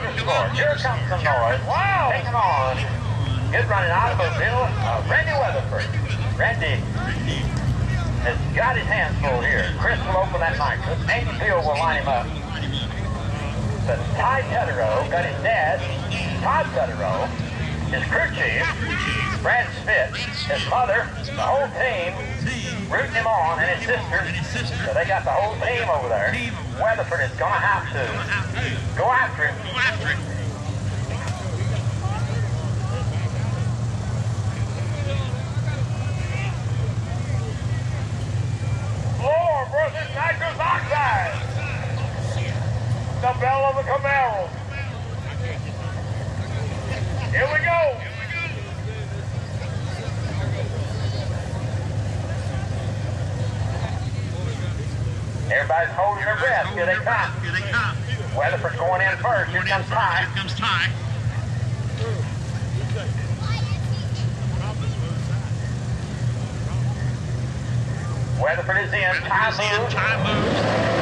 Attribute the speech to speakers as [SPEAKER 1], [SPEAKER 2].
[SPEAKER 1] Here comes some noise. Wow. Taking on. Good running automobile. Uh, Randy Weatherford. Randy has got his hands full here. Chris will open that mic. Andy Field will line him up. But Ty Tutterow got his dad, Todd Tutterow, his crew chief, Brad Smith, his mother, the whole team, rooting him on, and his sister. So they got the whole team over there. Weatherford is going to have to go after him. Lord versus nitrous oxide. The bell of the Camaro. Here we go. Everybody's holding their breath. Here they come.
[SPEAKER 2] Here they come.
[SPEAKER 1] Weatherford's going in first. Here comes Ty.
[SPEAKER 2] Here comes Ty.
[SPEAKER 1] Weatherford is in. Ty
[SPEAKER 2] Is in.
[SPEAKER 1] moves.
[SPEAKER 2] Ty moves.